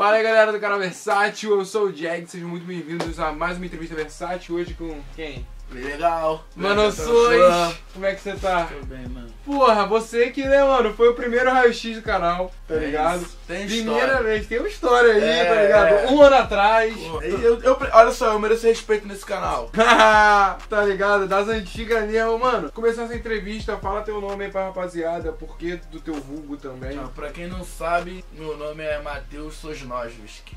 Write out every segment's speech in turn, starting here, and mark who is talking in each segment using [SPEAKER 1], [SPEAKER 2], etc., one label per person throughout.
[SPEAKER 1] Fala aí galera do canal Versátil, eu sou o Jag, sejam muito bem-vindos a mais uma entrevista Versátil, hoje com quem?
[SPEAKER 2] Legal.
[SPEAKER 1] Mano Sois, como é que você tá?
[SPEAKER 2] Tô bem, mano.
[SPEAKER 1] Porra, você que, né, mano, foi o primeiro raio-x do canal, tá
[SPEAKER 2] É
[SPEAKER 1] ligado?
[SPEAKER 2] isso, Tem
[SPEAKER 1] Primeira
[SPEAKER 2] história.
[SPEAKER 1] vez, tem uma história aí,
[SPEAKER 2] É.
[SPEAKER 1] tá ligado? Um ano atrás.
[SPEAKER 2] Eu- eu- olha só, eu mereço respeito nesse canal.
[SPEAKER 1] tá ligado? Das antigas mesmo, mano. Começando essa entrevista, fala teu nome aí pra rapaziada, por que do teu vulgo também.
[SPEAKER 2] Ah, Pra quem não sabe, meu nome é Matheus Sosnojewski.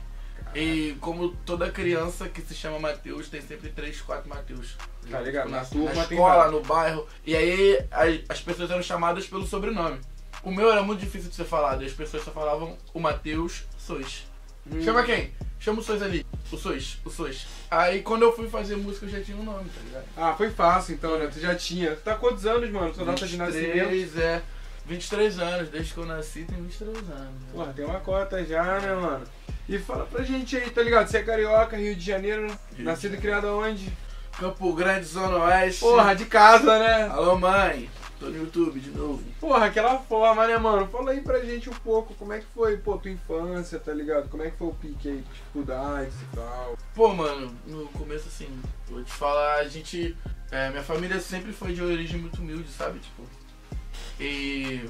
[SPEAKER 2] E como toda criança que se chama Matheus, tem sempre três, quatro Matheus.
[SPEAKER 1] Tá ligado?
[SPEAKER 2] Na,
[SPEAKER 1] Na turma
[SPEAKER 2] na escola, no bairro. E aí as, as pessoas eram chamadas pelo sobrenome. O meu era muito difícil de ser falado. E as pessoas só falavam o Matheus Sois.
[SPEAKER 1] Hum.
[SPEAKER 2] Chama quem? Chama o Sois ali. O Sois, o Sois. Aí quando eu fui fazer música eu já tinha um nome, tá ligado?
[SPEAKER 1] Ah, foi fácil então, né? Tu já tinha. Tu tá quantos anos, mano? Sua data de nascimento?
[SPEAKER 2] 23, é. 23 anos, desde que eu nasci tem 23 anos. né?
[SPEAKER 1] Porra, tem uma cota já, né, mano? E fala pra gente aí, tá ligado? Você é carioca, Rio de Janeiro,
[SPEAKER 2] de
[SPEAKER 1] nascido e
[SPEAKER 2] Janeiro.
[SPEAKER 1] criado aonde?
[SPEAKER 2] Campo Grande, Zona Oeste.
[SPEAKER 1] Porra, de casa, né?
[SPEAKER 2] Alô, mãe. Tô no YouTube de novo.
[SPEAKER 1] Porra, aquela forma, né, mano? Fala aí pra gente um pouco, como é que foi, pô, tua infância, tá ligado? Como é que foi o pique aí, dificuldades e tal?
[SPEAKER 2] Pô, mano, no começo assim, vou te falar, a gente. é, minha família sempre foi de origem muito humilde, sabe? Tipo. E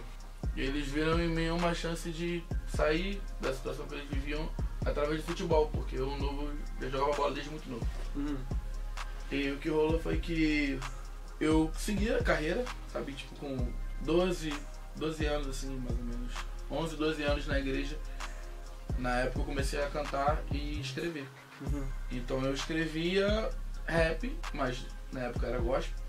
[SPEAKER 2] eles viram em mim uma chance de sair da situação que eles viviam através de futebol, porque eu novo já jogava bola desde muito novo.
[SPEAKER 1] Uhum.
[SPEAKER 2] E o que rolou foi que eu segui a carreira, sabe? Tipo, com 12, 12 anos, assim, mais ou menos. 11, 12 anos na igreja. Na época eu comecei a cantar e escrever.
[SPEAKER 1] Uhum.
[SPEAKER 2] Então eu escrevia rap, mas na época era gospel.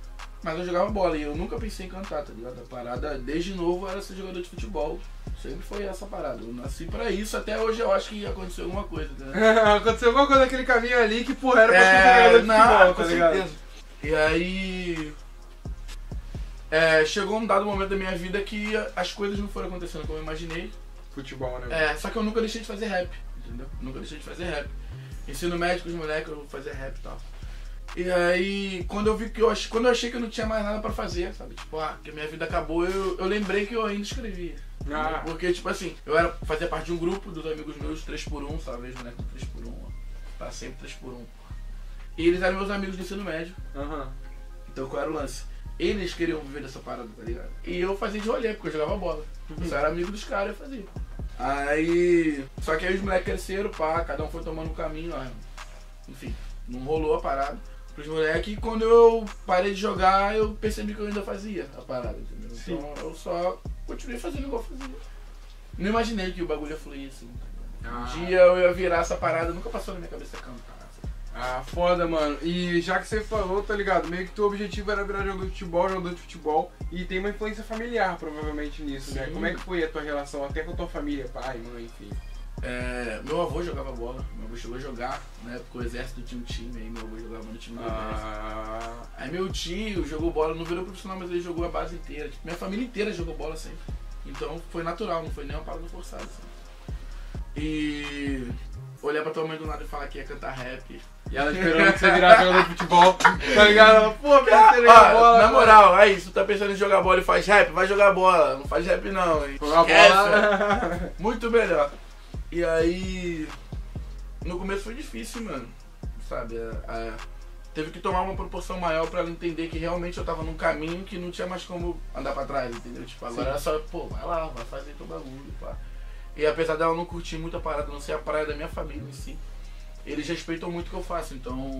[SPEAKER 2] Mas eu jogava bola e eu nunca pensei em cantar, tá ligado? A parada, desde novo, era ser jogador de futebol. Sempre foi essa parada. Eu nasci pra isso, até hoje eu acho que aconteceu alguma coisa, né?
[SPEAKER 1] Aconteceu alguma coisa naquele caminho ali que, porra, era pra ser
[SPEAKER 2] É,
[SPEAKER 1] jogador de
[SPEAKER 2] não,
[SPEAKER 1] futebol,
[SPEAKER 2] com
[SPEAKER 1] tá ligado?
[SPEAKER 2] certeza. E aí. é, chegou um dado momento da minha vida que as coisas não foram acontecendo como eu imaginei.
[SPEAKER 1] Futebol, né?
[SPEAKER 2] É, só que eu nunca deixei de fazer rap, entendeu? Nunca deixei de fazer rap. Ensino médico os moleques, eu vou fazer rap e tal. E aí, quando eu vi que eu ach... quando eu achei que eu não tinha mais nada pra fazer, sabe? Tipo, ah, que a minha vida acabou, eu, eu lembrei que eu ainda escrevia.
[SPEAKER 1] Ah.
[SPEAKER 2] Porque, tipo assim, eu era, fazia parte de um grupo dos amigos meus, 3x1, sabe? Os moleques 3x1, ó. Pra sempre 3x1. E eles eram meus amigos do ensino médio.
[SPEAKER 1] Aham.
[SPEAKER 2] Então qual era o lance? Eles queriam viver dessa parada, tá ligado? E eu fazia de rolê, porque eu jogava bola. Eu só era amigo dos caras, eu fazia. Aí. Só que aí os moleques cresceram, pá, cada um foi tomando um caminho, ó. Enfim, não rolou a parada pros moleques. E quando eu parei de jogar, eu percebi que eu ainda fazia a parada, entendeu?
[SPEAKER 1] Sim.
[SPEAKER 2] Então eu só continuei fazendo igual eu fazia. Não imaginei que o bagulho ia fluir assim. tá?
[SPEAKER 1] Ah.
[SPEAKER 2] Um dia eu ia virar essa parada, nunca passou na minha cabeça cantar.
[SPEAKER 1] Ah, foda, mano. E já que você falou, tá ligado? Meio que teu objetivo era virar jogador de futebol, jogador de futebol. E tem uma influência familiar, provavelmente, nisso, né?
[SPEAKER 2] Sim.
[SPEAKER 1] Como é que foi a tua relação até com a tua família, pai, mãe, enfim?
[SPEAKER 2] É, meu avô jogava bola, meu avô chegou a jogar, na época o exército tinha um time, aí meu avô jogava no time do exército.
[SPEAKER 1] Ah,
[SPEAKER 2] Aí meu tio jogou bola, não virou profissional, mas ele jogou a base inteira. Tipo, minha família inteira jogou bola sempre. Então foi natural, não foi nem uma parada forçada. Assim. E olhar pra tua mãe do nada e falar que ia cantar rap.
[SPEAKER 1] e ela esperando que você virasse jogador de futebol, tá ligado? Ela, pô, minha
[SPEAKER 2] Ah,
[SPEAKER 1] bola.
[SPEAKER 2] na moral, aí, se tu tá pensando em jogar bola e faz rap, vai jogar bola. Não faz rap não, hein?
[SPEAKER 1] Jogar bola.
[SPEAKER 2] Muito melhor. E aí. No começo foi difícil, mano. Sabe? a- a- teve que tomar uma proporção maior pra ela entender que realmente eu tava num caminho que não tinha mais como andar pra trás, entendeu? Tipo, agora
[SPEAKER 1] Sim.
[SPEAKER 2] era só, pô, vai lá, vai fazer teu bagulho, pá. E apesar dela não curtir muito a parada, não ser a praia da minha família em si, eles respeitam muito o que eu faço, então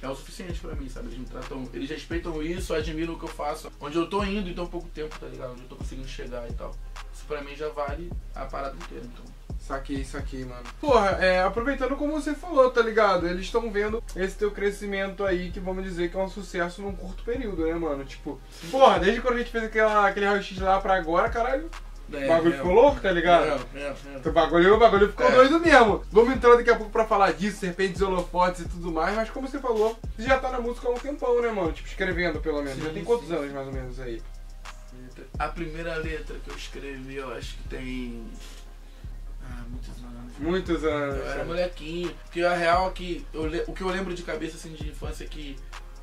[SPEAKER 2] é o suficiente pra mim, sabe? Eles me tratam. Eles respeitam isso, admiram o que eu faço. Onde eu tô indo em tão pouco tempo, tá ligado? Onde eu tô conseguindo chegar e tal. Isso pra mim já vale a parada inteira, então.
[SPEAKER 1] Saquei, saquei, mano. Porra, é, aproveitando como você falou, tá ligado? Eles estão vendo esse teu crescimento aí, que vamos dizer que é um sucesso num curto período, né, mano? Tipo, porra, desde quando a gente fez aquela, aquele raio-x lá pra agora, caralho, o bagulho ficou louco, tá ligado?
[SPEAKER 2] É, é, é.
[SPEAKER 1] O bagulho, o bagulho ficou
[SPEAKER 2] É.
[SPEAKER 1] doido mesmo. Vamos entrar daqui a pouco pra falar disso, serpentes, holofotes e tudo mais, mas como você falou, você já tá na música há um tempão, né, mano? Tipo, escrevendo pelo menos. já
[SPEAKER 2] Sim,
[SPEAKER 1] tem quantos
[SPEAKER 2] sim.
[SPEAKER 1] anos mais ou menos aí?
[SPEAKER 2] A primeira letra que eu escrevi, eu acho que tem. Ah, muitos anos.
[SPEAKER 1] Muitos anos.
[SPEAKER 2] Eu era molequinho. Porque a real é que eu o que eu lembro de cabeça assim de infância é que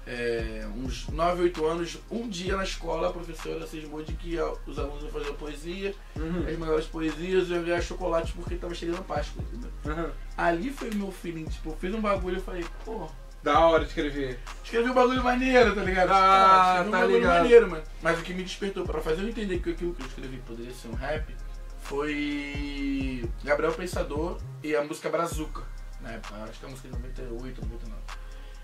[SPEAKER 2] é, uns 9, 8 anos, um dia na escola a professora cismou de que os alunos iam fazer poesia,
[SPEAKER 1] Uhum.
[SPEAKER 2] as melhores poesias, eu ia ganhar chocolate porque tava chegando a Páscoa, entendeu?
[SPEAKER 1] Uhum.
[SPEAKER 2] Ali foi meu feeling, tipo, eu fiz um bagulho e falei, pô,
[SPEAKER 1] Da hora de escrever.
[SPEAKER 2] escrevi um bagulho maneiro, tá ligado?
[SPEAKER 1] Ah,
[SPEAKER 2] escrevi um
[SPEAKER 1] tá
[SPEAKER 2] bagulho
[SPEAKER 1] ligado.
[SPEAKER 2] maneiro, mano. Mas o que me despertou pra fazer eu entender que aquilo que eu escrevi poderia ser um rap foi Gabriel Pensador e a música Brazuca, época, acho que é a música de 98, 99.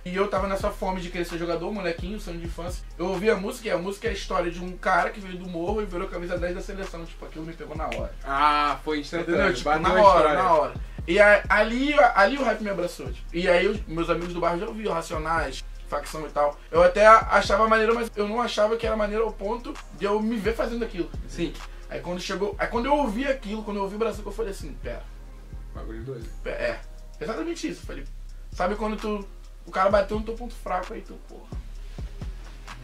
[SPEAKER 2] E eu tava nessa fome de querer ser jogador, molequinho, sonho de infância. Eu ouvi a música e a música é a história de um cara que veio do morro e virou camisa 10 da seleção. Tipo, aquilo me pegou na hora.
[SPEAKER 1] Ah, foi instantâneo.
[SPEAKER 2] Tipo, na hora, na hora. E ali, ali o rap me abraçou. Tipo. E aí os meus amigos do bairro já ouviam Racionais, facção e tal. Eu até achava maneiro, mas eu não achava que era maneiro ao ponto de eu me ver fazendo aquilo.
[SPEAKER 1] Sim.
[SPEAKER 2] Aí quando chegou. Aí quando eu ouvi aquilo, quando eu ouvi o Brazuca, eu falei assim, pera,
[SPEAKER 1] Bagulho doido.
[SPEAKER 2] pera, é. Exatamente isso. Falei, sabe quando tu. O cara bateu no teu ponto fraco aí tu, porra.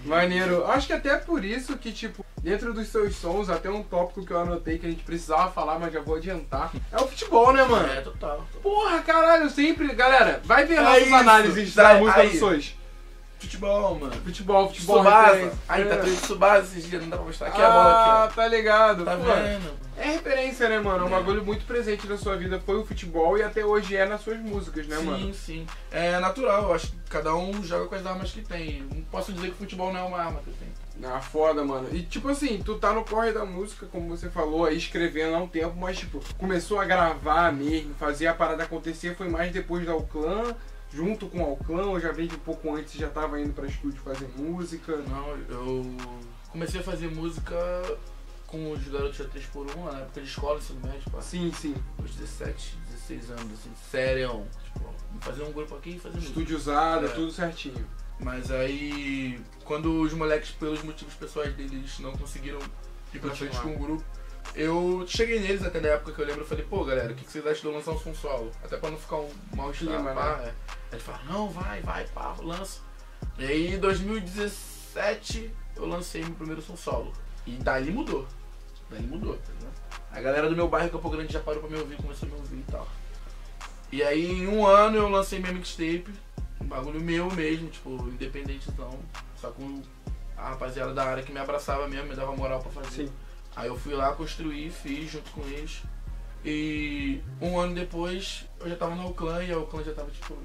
[SPEAKER 1] Maneiro. Acho que até por isso que, tipo, dentro dos seus sons, até um tópico que eu anotei que a gente precisava falar, mas já vou adiantar. É o futebol, né, mano?
[SPEAKER 2] É, total. total.
[SPEAKER 1] Porra, caralho, sempre. Galera, vai ver
[SPEAKER 2] É
[SPEAKER 1] nossas análises da música dos Sois.
[SPEAKER 2] Futebol, mano.
[SPEAKER 1] Futebol, futebol. Referência.
[SPEAKER 2] Aí tá
[SPEAKER 1] É.
[SPEAKER 2] tendo Tsubasa esses dias, não dá pra mostrar. Aqui é a bola
[SPEAKER 1] Ah,
[SPEAKER 2] aqui,
[SPEAKER 1] tá ligado.
[SPEAKER 2] Tá
[SPEAKER 1] Pô,
[SPEAKER 2] vendo?
[SPEAKER 1] É referência, né, mano? É um
[SPEAKER 2] É.
[SPEAKER 1] bagulho muito presente na sua vida. Foi o futebol e até hoje é nas suas músicas, né,
[SPEAKER 2] sim,
[SPEAKER 1] mano?
[SPEAKER 2] sim. É natural, eu acho que cada um joga com as armas que tem. Não posso dizer que o futebol não é uma arma que eu tenho.
[SPEAKER 1] Ah, foda, mano. E tipo assim, tu tá no corre da música, como você falou, aí escrevendo há um tempo, mas tipo, começou a gravar mesmo, fazer a parada acontecer, foi mais depois da Alclã, junto com o Alclã, ou já veio um pouco antes já tava indo pra estúdio fazer música.
[SPEAKER 2] Não, eu comecei a fazer música com os garotos da 3x1 na época de escola, ensino médio, pá.
[SPEAKER 1] Sim, sim.
[SPEAKER 2] Uns 17, 16 anos, assim, sério. Tipo, fazer um grupo aqui e fazer música.
[SPEAKER 1] Estúdio usado,
[SPEAKER 2] É.
[SPEAKER 1] tudo certinho.
[SPEAKER 2] Mas aí, quando os moleques, pelos motivos pessoais deles, não conseguiram ir pra frente com o grupo, eu cheguei neles até na época que eu lembro, eu falei, pô galera, o que que vocês acham de eu lançar um som solo? Até pra não ficar um mal-estar,
[SPEAKER 1] Clima,
[SPEAKER 2] pá. É. Aí eles falaram, não, vai, vai, pá, lança. E aí, em 2017, eu lancei meu primeiro som solo. E dali mudou. Dali mudou, tá ligado? A galera do meu bairro, Campo Grande, já parou pra me ouvir, começou a me ouvir e tal. E aí, em um ano, eu lancei minha mixtape. Um bagulho meu mesmo, tipo, independente então. Só com a rapaziada da área que me abraçava mesmo, me dava moral pra fazer.
[SPEAKER 1] Sim.
[SPEAKER 2] Aí eu fui lá, construí, fiz junto com eles. E um ano depois eu já tava na Uclã e a Uclã já tava, tipo,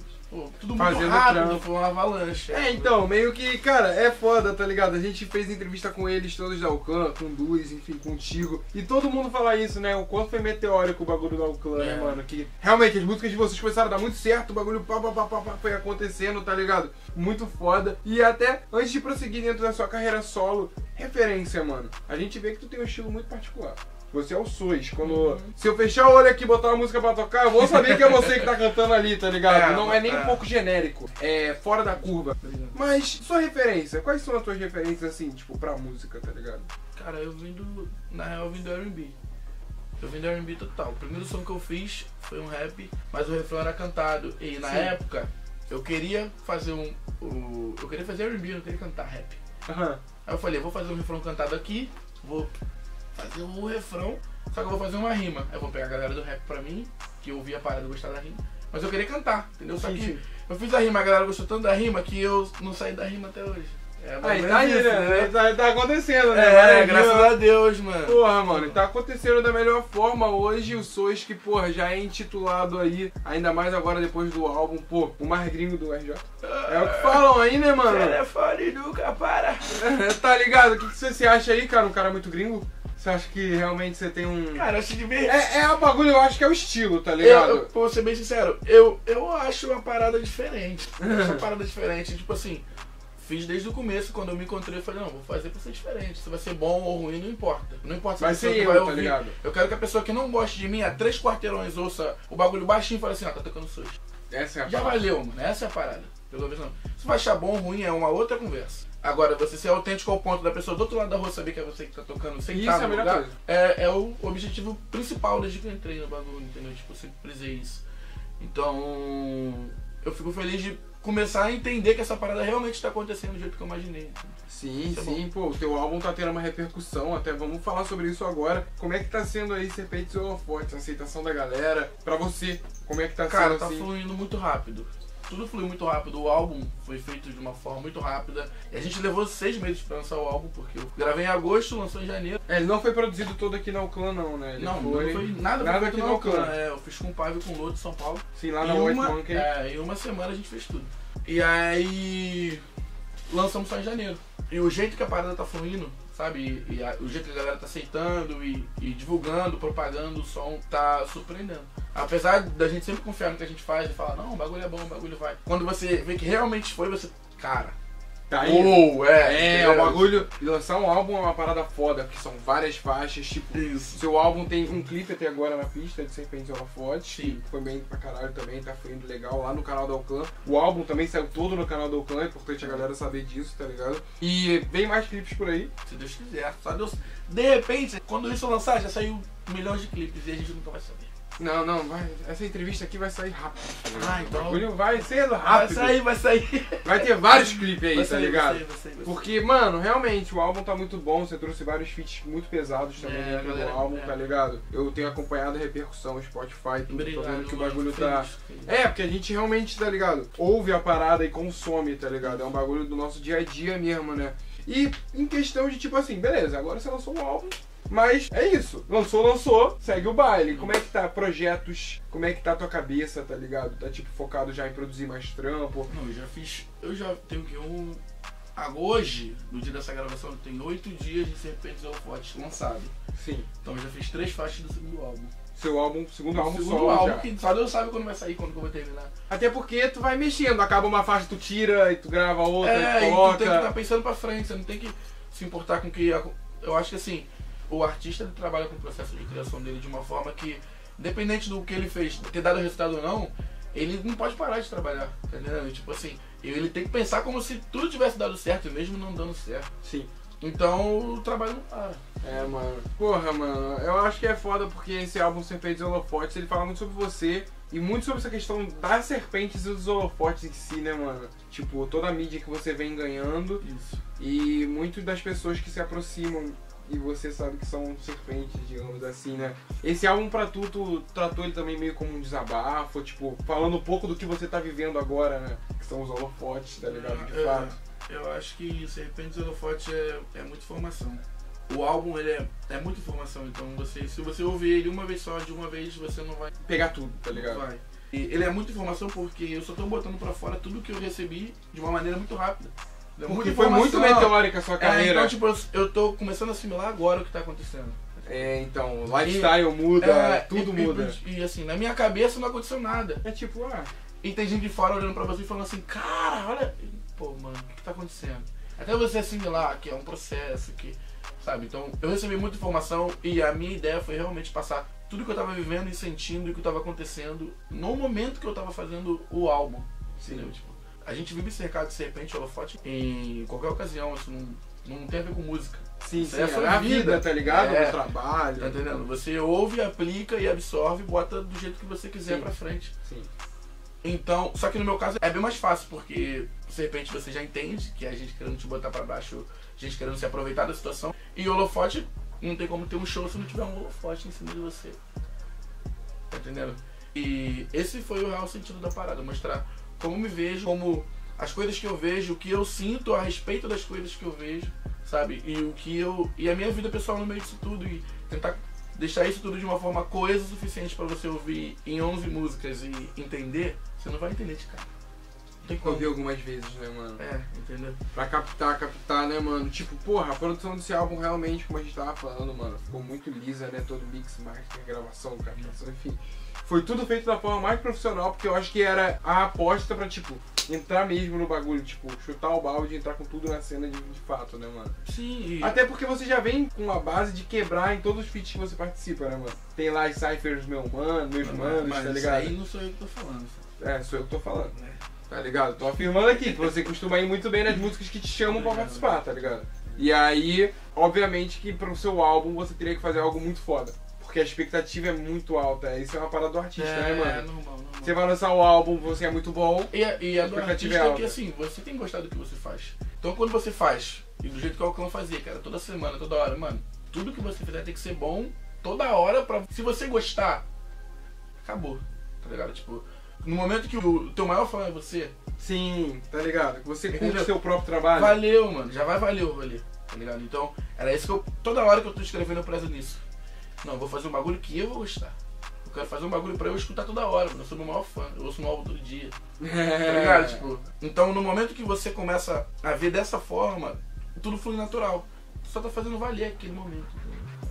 [SPEAKER 2] tudo muito
[SPEAKER 1] Fazendo
[SPEAKER 2] rápido,
[SPEAKER 1] trampo.
[SPEAKER 2] foi uma avalanche.
[SPEAKER 1] É, então, meio que, cara, é foda, tá ligado? A gente fez entrevista com eles todos da Alclã, com Luz, enfim, contigo. E todo mundo fala isso, né? O quanto foi meteórico o bagulho da Alclã, né,
[SPEAKER 2] É.
[SPEAKER 1] mano? Que realmente as músicas de vocês começaram a dar muito certo, o bagulho pá, pá, pá, pá, pá, foi acontecendo, tá ligado? Muito foda. E até, antes de prosseguir dentro da sua carreira solo, referência, mano. A gente vê que tu tem um estilo muito particular. Você é o SUS. Quando.
[SPEAKER 2] Uhum.
[SPEAKER 1] Se eu fechar o olho aqui e botar uma música pra tocar, eu vou saber que é você que tá cantando ali, tá ligado?
[SPEAKER 2] É,
[SPEAKER 1] Não é nem um
[SPEAKER 2] é.
[SPEAKER 1] pouco genérico. É fora da curva. Mas sua referência, quais são as tuas referências assim, tipo, pra música, tá ligado?
[SPEAKER 2] Cara, eu vim do. Na real, eu vim do RB. Eu vim do RB total. O primeiro som que eu fiz foi um rap, mas o refrão era cantado. E na
[SPEAKER 1] Sim.
[SPEAKER 2] época, eu queria fazer um. O, eu queria fazer RB, eu não queria cantar rap.
[SPEAKER 1] Aham.
[SPEAKER 2] Aí eu falei, eu vou fazer um refrão cantado aqui, vou fazer o refrão, só que eu vou fazer uma rima. Eu vou pegar a galera do rap pra mim, que eu ouvi a parada e gostar da rima. Mas eu queria cantar, entendeu? Só que eu fiz a rima, a galera gostou tanto da rima que eu não saí da rima até hoje. É,
[SPEAKER 1] Aí
[SPEAKER 2] ou
[SPEAKER 1] tá aí,
[SPEAKER 2] isso,
[SPEAKER 1] né? Tá, tá acontecendo, né?
[SPEAKER 2] É, graças a Deus, mano.
[SPEAKER 1] Porra, mano, tá acontecendo da melhor forma hoje. O SOS que, porra, já é intitulado aí, ainda mais agora depois do álbum, pô, o mais gringo do RJ. É o que falam aí, né, mano?
[SPEAKER 2] Telefone nunca para.
[SPEAKER 1] tá ligado? O que, que você se acha aí, cara? Um cara muito gringo? Você acha que realmente você tem um.
[SPEAKER 2] Cara, eu acho divertido.
[SPEAKER 1] É, é bagulho, eu acho que é o estilo, tá
[SPEAKER 2] Eu,
[SPEAKER 1] ligado?
[SPEAKER 2] eu, vou ser bem sincero, eu, eu acho uma parada diferente. Eu acho uma parada diferente. Tipo assim, fiz desde o começo, quando eu me encontrei, eu falei, não, vou fazer pra ser diferente. Se vai ser bom ou ruim, não importa. Não importa se a
[SPEAKER 1] Vai
[SPEAKER 2] pessoa
[SPEAKER 1] ser eu,
[SPEAKER 2] vai
[SPEAKER 1] tá
[SPEAKER 2] ouvir.
[SPEAKER 1] ligado?
[SPEAKER 2] Eu quero que a pessoa que não goste de mim, a três quarteirões, ouça o bagulho baixinho e fale assim, ah, tá tocando sujo.
[SPEAKER 1] Essa é a
[SPEAKER 2] Já
[SPEAKER 1] parada.
[SPEAKER 2] valeu, mano. Essa é a parada. Pelo menos não. Se vai achar bom ou ruim, é uma outra conversa. Agora, você ser autêntico ao ponto da pessoa do outro lado da rua saber que é você que tá tocando sem
[SPEAKER 1] Isso
[SPEAKER 2] estar
[SPEAKER 1] é a
[SPEAKER 2] no
[SPEAKER 1] melhor
[SPEAKER 2] lugar,
[SPEAKER 1] coisa.
[SPEAKER 2] é, é o objetivo principal desde que eu entrei no bagulho, entendeu? Tipo, eu sempre prisei isso. Então, eu fico feliz de começar a entender que essa parada realmente está acontecendo do jeito que eu imaginei.
[SPEAKER 1] Sim,
[SPEAKER 2] é
[SPEAKER 1] sim, pô, o teu álbum tá tendo uma repercussão, até vamos falar sobre isso agora. Como é que tá sendo aí Serpentes e Holofotes, a aceitação da galera, pra você, como é que tá
[SPEAKER 2] Cara,
[SPEAKER 1] sendo
[SPEAKER 2] tá
[SPEAKER 1] assim?
[SPEAKER 2] fluindo muito rápido. Tudo fluiu muito rápido. O álbum foi feito de uma forma muito rápida. E a gente levou seis meses pra lançar o álbum, porque eu gravei em agosto, lançou em janeiro.
[SPEAKER 1] É, ele não foi produzido todo aqui na Uclã, não, né? Ele
[SPEAKER 2] não,
[SPEAKER 1] foi...
[SPEAKER 2] não foi nada,
[SPEAKER 1] nada aqui
[SPEAKER 2] na. Uclã. É, eu fiz com o Paiva e com o Lô de São Paulo.
[SPEAKER 1] Sim, lá na White
[SPEAKER 2] uma,
[SPEAKER 1] Monkey.
[SPEAKER 2] é, em uma semana a gente fez tudo. E aí lançamos só em janeiro. E o jeito que a parada tá fluindo, sabe? E, e a- o jeito que a galera tá aceitando e, e divulgando, propagando o som, tá surpreendendo. Apesar da gente sempre confiar no que a gente faz e falar, não, o bagulho é bom, o bagulho vai. Quando você vê que realmente foi, você. Cara.
[SPEAKER 1] Tá aí.
[SPEAKER 2] Uou, é.
[SPEAKER 1] É,
[SPEAKER 2] entendeu?
[SPEAKER 1] o bagulho. E lançar um álbum é uma parada foda, porque são várias faixas, tipo.
[SPEAKER 2] Isso.
[SPEAKER 1] Seu álbum tem um clipe até agora na pista de Serpentes Holofotes,
[SPEAKER 2] Sim.
[SPEAKER 1] que foi bem pra caralho também, tá fluindo legal lá no canal da Oclan. O álbum também saiu todo no canal da Oclan, é importante a galera saber disso, tá ligado? E vem mais clipes por aí.
[SPEAKER 2] Se Deus quiser. Só Deus. De repente, quando isso lançar, já saiu milhões de clipes e a gente nunca vai saber.
[SPEAKER 1] Não, não, vai, essa entrevista aqui vai sair rápido.
[SPEAKER 2] Ah, então-
[SPEAKER 1] O bagulho vai sendo
[SPEAKER 2] Vai
[SPEAKER 1] rápido.
[SPEAKER 2] sair, vai sair.
[SPEAKER 1] Vai ter vários clipes aí,
[SPEAKER 2] Vai
[SPEAKER 1] tá
[SPEAKER 2] sair,
[SPEAKER 1] ligado?
[SPEAKER 2] vai sair, vai sair, vai sair.
[SPEAKER 1] Porque, mano, realmente, o álbum tá muito bom, você trouxe vários feats muito pesados também
[SPEAKER 2] É,
[SPEAKER 1] dentro
[SPEAKER 2] galera,
[SPEAKER 1] do álbum,
[SPEAKER 2] é.
[SPEAKER 1] tá ligado? Eu tenho acompanhado a repercussão Spotify, tudo, tô
[SPEAKER 2] Obrigado,
[SPEAKER 1] vendo que o bagulho
[SPEAKER 2] feliz,
[SPEAKER 1] tá...
[SPEAKER 2] feliz.
[SPEAKER 1] É, porque a gente realmente, tá ligado? Ouve a parada e consome, tá ligado? É um bagulho do nosso dia a dia mesmo, né? E em questão de tipo assim, beleza, agora você lançou um álbum, mas é isso. Lançou, lançou, segue o baile. Como é que tá projetos? Como é que tá a tua cabeça, tá ligado? Tá tipo focado já em produzir mais trampo?
[SPEAKER 2] Não, eu já fiz. Eu já tenho que um. ah, Hoje, no dia dessa gravação, tem oito dias de Serpentes Holofotes lançado.
[SPEAKER 1] Sim.
[SPEAKER 2] Então eu já fiz três faixas do segundo álbum.
[SPEAKER 1] Seu álbum, segundo álbum
[SPEAKER 2] segundo
[SPEAKER 1] solo
[SPEAKER 2] álbum
[SPEAKER 1] já.
[SPEAKER 2] que só Deus sabe quando vai sair, quando que eu vou terminar.
[SPEAKER 1] Até porque tu vai mexendo, acaba uma faixa, tu tira e tu grava outra,
[SPEAKER 2] é,
[SPEAKER 1] e
[SPEAKER 2] e
[SPEAKER 1] tu
[SPEAKER 2] tu tem que
[SPEAKER 1] coloca.
[SPEAKER 2] estar pensando pra frente, você não tem que se importar com que. Eu acho que assim, o artista trabalha com o processo de criação dele de uma forma que, independente do que ele fez, ter dado resultado ou não, ele não pode parar de trabalhar, tá entendendo? Tipo assim, ele tem que pensar como se tudo tivesse dado certo, mesmo não dando certo.
[SPEAKER 1] Sim.
[SPEAKER 2] Então o trabalho não para.
[SPEAKER 1] É, mano. Porra, mano. Eu acho que é foda porque esse álbum Serpentes e Holofotes, ele fala muito sobre você e muito sobre essa questão das serpentes e dos holofotes em si, né, mano? Tipo, toda a mídia que você vem ganhando
[SPEAKER 2] Isso.
[SPEAKER 1] e muito das pessoas que se aproximam e você sabe que são serpentes, digamos assim, né? Esse álbum pra tu, tu tratou ele também meio como um desabafo, tipo, falando um pouco do que você tá vivendo agora, né? Que são os holofotes, tá ligado? De
[SPEAKER 2] É,
[SPEAKER 1] fato.
[SPEAKER 2] Eu acho que Serpentes e Holofote é, é muita informação. O álbum ele é, é muita informação, então você, se você ouvir ele uma vez só, de uma vez, você não vai.
[SPEAKER 1] Pegar tudo, tá
[SPEAKER 2] não
[SPEAKER 1] ligado?
[SPEAKER 2] vai. E ele é muita informação porque eu só tô botando pra fora tudo que eu recebi de uma maneira muito rápida. É
[SPEAKER 1] Porque foi muito meteórica a sua
[SPEAKER 2] É,
[SPEAKER 1] carreira.
[SPEAKER 2] então, tipo, eu, tô começando a assimilar agora o que tá acontecendo.
[SPEAKER 1] É, então, lifestyle muda,
[SPEAKER 2] É,
[SPEAKER 1] tudo
[SPEAKER 2] e- e-
[SPEAKER 1] muda.
[SPEAKER 2] E, assim, na minha cabeça não aconteceu nada.
[SPEAKER 1] É tipo, ah,
[SPEAKER 2] E tem gente de fora olhando pra você e falando assim, cara, olha. Pô, mano, o que, tá acontecendo? Até você assimilar que é um processo, que. Sabe? Então, eu recebi muita informação e a minha ideia foi realmente passar tudo que eu tava vivendo e sentindo e o que tava acontecendo no momento que eu tava fazendo o álbum. Entendeu? Tipo, a gente vive cercado de serpente holofote em qualquer ocasião, isso não, não tem a ver com música.
[SPEAKER 1] sim,
[SPEAKER 2] Isso
[SPEAKER 1] sim,
[SPEAKER 2] é
[SPEAKER 1] é
[SPEAKER 2] a sua
[SPEAKER 1] a
[SPEAKER 2] vida,
[SPEAKER 1] vida, tá ligado?
[SPEAKER 2] É.
[SPEAKER 1] No trabalho.
[SPEAKER 2] Tá entendendo? Você ouve, aplica e absorve e bota do jeito que você quiser
[SPEAKER 1] Sim.
[SPEAKER 2] pra frente.
[SPEAKER 1] Sim.
[SPEAKER 2] Então, só que no meu caso é bem mais fácil, porque serpente você já entende, que é a gente querendo te botar pra baixo, a gente querendo se aproveitar da situação. E holofote, não tem como ter um show se não tiver um holofote em cima de você. Tá entendendo? E esse foi o real sentido da parada, mostrar como me vejo, como as coisas que eu vejo, o que eu sinto a respeito das coisas que eu vejo, sabe? E o que eu. E a minha vida pessoal no meio disso tudo. E tentar deixar isso tudo de uma forma coesa o suficiente pra você ouvir em 11 músicas e entender, você não vai entender de cara. Tem como.
[SPEAKER 1] Ouvi algumas vezes, né, mano?
[SPEAKER 2] É, entendeu?
[SPEAKER 1] Pra captar, captar, né, mano? Tipo, porra, a produção desse álbum realmente, como a gente tava falando, mano, ficou muito lisa, né? Todo mix, master, gravação, captação, enfim. Foi tudo feito da forma mais profissional, porque eu acho que era a aposta pra, tipo, entrar mesmo no bagulho, tipo, chutar o balde e entrar com tudo na cena de, de fato, né, mano?
[SPEAKER 2] Sim, e.
[SPEAKER 1] Até porque você já vem com a base de quebrar em todos os feats que você participa, né, mano? Tem lá as ciphers meu mano, meus manos,
[SPEAKER 2] mas
[SPEAKER 1] tá
[SPEAKER 2] isso
[SPEAKER 1] ligado?
[SPEAKER 2] aí não sou eu que tô falando.
[SPEAKER 1] É, sou eu que tô falando.
[SPEAKER 2] né?
[SPEAKER 1] Tá ligado? Tô afirmando aqui que você costuma ir muito bem nas músicas que te chamam pra participar, tá ligado? E aí, obviamente que pro seu álbum você teria que fazer algo muito foda. Porque a expectativa é muito alta. Isso é uma parada do artista, né,
[SPEAKER 2] É,
[SPEAKER 1] mano?
[SPEAKER 2] normal, normal.
[SPEAKER 1] Você vai lançar o álbum, você é muito bom.
[SPEAKER 2] E, a- e a do artista
[SPEAKER 1] é
[SPEAKER 2] é
[SPEAKER 1] alta.
[SPEAKER 2] que assim, você tem gostado do que você faz. Então quando você faz, e do jeito que o Alcão fazia, cara, toda semana, toda hora, mano, tudo que você fizer tem que ser bom toda hora pra. Se você gostar, acabou. Tá ligado? Tipo, No momento que o teu maior fã é você,
[SPEAKER 1] Sim, tá ligado? Que você curte
[SPEAKER 2] Entendeu?
[SPEAKER 1] o seu próprio trabalho.
[SPEAKER 2] valeu, mano. Já vai valer o rolê, tá ligado? Então, era isso que eu. Toda hora que eu tô escrevendo, eu prezo nisso. Não, eu vou fazer um bagulho que eu vou gostar. Eu quero fazer um bagulho pra eu escutar toda hora, mano. Eu sou meu maior fã, eu ouço no álbum todo dia. Tá ligado? Tipo, então no momento que você começa a ver dessa forma, tudo flui natural. Tu só tá fazendo valer aquele momento.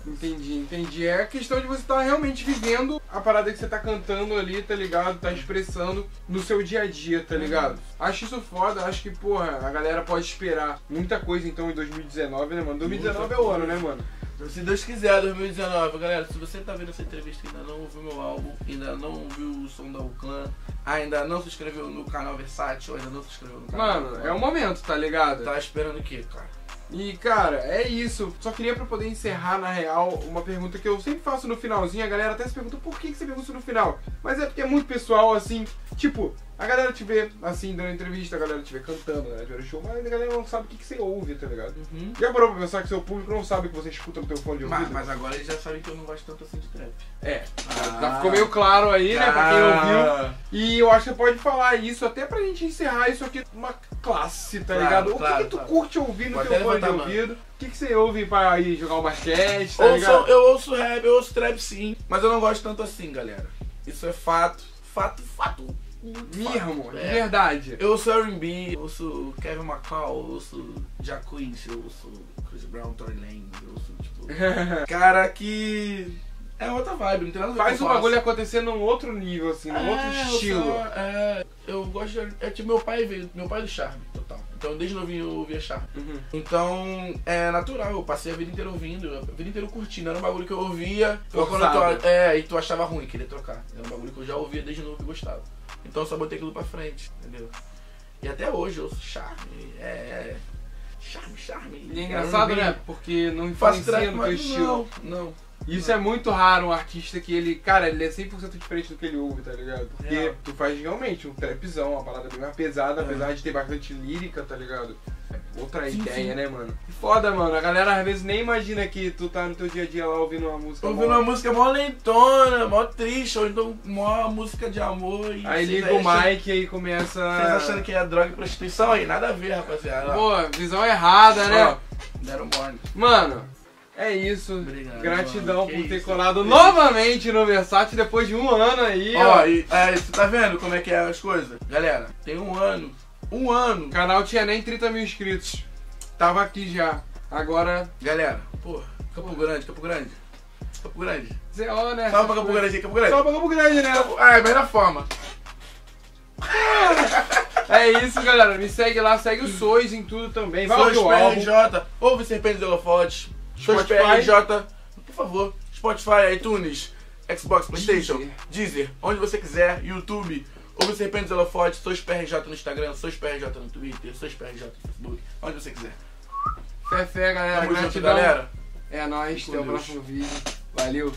[SPEAKER 1] Entendi, entendi. É a questão de você estar realmente vivendo a parada que você tá cantando ali, tá ligado? Tá expressando no seu dia a dia, tá ligado? Acho isso foda, acho que, porra, a galera pode esperar muita coisa então em 2019, né, mano? 2019 é o ano, né, mano?
[SPEAKER 2] Se Deus quiser, 2019, galera, se você tá vendo essa entrevista e ainda não ouviu meu álbum, ainda não ouviu o som da Uclã, ainda não se inscreveu no canal Versátil, ainda não se inscreveu no canal.
[SPEAKER 1] Mano, é o momento, tá ligado?
[SPEAKER 2] Tá esperando o quê, cara?
[SPEAKER 1] E, cara, é isso. Só queria pra poder encerrar, na real, uma pergunta que eu sempre faço no finalzinho. A galera até se pergunta por que, que você pergunta isso no final. Mas é porque é muito pessoal, assim. Tipo, a galera te vê, assim, dando entrevista, a galera te vê cantando, vê no show, mas a galera não sabe o que, que você ouve, tá ligado?
[SPEAKER 2] Uhum.
[SPEAKER 1] Já parou pra pensar que seu público não sabe o que você escuta no teu fone de ouvido?
[SPEAKER 2] Mas, mas agora eles já sabem que eu não gosto tanto assim de trap.
[SPEAKER 1] É,
[SPEAKER 2] Ah.
[SPEAKER 1] já ficou meio claro aí, né, pra quem ouviu.
[SPEAKER 2] Ah.
[SPEAKER 1] E eu acho que você pode falar isso até pra gente encerrar isso aqui uma classe, tá
[SPEAKER 2] Claro,
[SPEAKER 1] ligado? O
[SPEAKER 2] claro,
[SPEAKER 1] que, que tu
[SPEAKER 2] claro.
[SPEAKER 1] curte ouvir no
[SPEAKER 2] Pode
[SPEAKER 1] teu fone de ouvido? O que, que você ouve pra ir jogar um basquete, tá ligado?
[SPEAKER 2] eu ouço rap, eu ouço trap sim, mas eu não gosto tanto assim, galera. Isso é fato, fato, fato.
[SPEAKER 1] Mesmo, de
[SPEAKER 2] É.
[SPEAKER 1] verdade.
[SPEAKER 2] Eu ouço R&B, eu ouço Kevin McCall, eu ouço Jacquees, eu ouço Chris Brown, Tory Lanez, eu ouço, tipo... Cara que... É outra vibe, não tem nada a ver
[SPEAKER 1] Faz
[SPEAKER 2] com
[SPEAKER 1] o
[SPEAKER 2] eu
[SPEAKER 1] bagulho acontecer num outro nível, assim, num outro
[SPEAKER 2] É, eu
[SPEAKER 1] estilo.
[SPEAKER 2] sou- é, eu gosto de... É tipo, meu pai veio, meu pai é do Charme, total. Então desde novinho eu ouvia Charme.
[SPEAKER 1] Uhum.
[SPEAKER 2] Então, é natural, eu passei a vida inteira ouvindo, a vida inteira curtindo. Era um bagulho que eu ouvia, eu, quando eu, é, e tu achava ruim, queria trocar. Era um bagulho que eu já ouvia desde novo e gostava. Então eu só botei aquilo pra frente, entendeu? E até hoje eu ouço charme, é. é charme, charme.
[SPEAKER 1] E é engraçado, né? Porque não influencia no teu estilo.
[SPEAKER 2] não, não.
[SPEAKER 1] Isso é muito raro, um artista que ele, cara, ele é 100% diferente do que ele ouve, tá ligado? Porque
[SPEAKER 2] Real.
[SPEAKER 1] tu faz realmente um trapzão, uma parada bem mais pesada,
[SPEAKER 2] É.
[SPEAKER 1] apesar de ter bastante lírica, tá ligado? Outra
[SPEAKER 2] Sim,
[SPEAKER 1] ideia,
[SPEAKER 2] sim.
[SPEAKER 1] né, mano? Foda, mano. A galera às vezes nem imagina que tu tá no teu dia a dia lá ouvindo uma música.
[SPEAKER 2] Ouvindo
[SPEAKER 1] mó-
[SPEAKER 2] uma música mó lentona, mó triste, ou então mó música de amor e.
[SPEAKER 1] Aí liga o
[SPEAKER 2] acham-
[SPEAKER 1] mic e aí começa.
[SPEAKER 2] Vocês achando que é droga e prostituição aí? Nada a ver, rapaziada.
[SPEAKER 1] Pô, visão errada, né?
[SPEAKER 2] Ó, Deram morning.
[SPEAKER 1] Mano, é isso.
[SPEAKER 2] Obrigado,
[SPEAKER 1] Gratidão
[SPEAKER 2] mano. Que
[SPEAKER 1] por ter
[SPEAKER 2] isso,
[SPEAKER 1] colado novamente no Versátil depois de um ano aí, ó.
[SPEAKER 2] Ó, e, é, você tá vendo como é que é as coisas? Galera, tem um ano. Um ano.
[SPEAKER 1] O canal tinha nem 30 mil inscritos. Tava aqui já. Agora,
[SPEAKER 2] Galera, pô, Campo Grande, Campo Grande. Campo Grande.
[SPEAKER 1] ZO, né?
[SPEAKER 2] Salve pra Campo Grande aí, Campo Grande.
[SPEAKER 1] Salve pra Campo Grande, né?
[SPEAKER 2] Ah, é melhor forma.
[SPEAKER 1] É isso, galera. Me segue lá, segue o Sois em tudo também. Vai
[SPEAKER 2] Sois. PRJ, ouve Serpentes Holofotes. Sois. PRJ, por favor. Spotify, iTunes, Xbox, Playstation,
[SPEAKER 1] Deezer.
[SPEAKER 2] Deezer, onde você quiser, YouTube. Ouve Serpentes e Holofotes, Sois PRJ no Instagram, Sois PRJ no Twitter, Sois PRJ no Facebook, onde você quiser.
[SPEAKER 1] Fé, fé, galera.
[SPEAKER 2] Tamo junto, galera.
[SPEAKER 1] É nóis. Até o próximo vídeo. Valeu.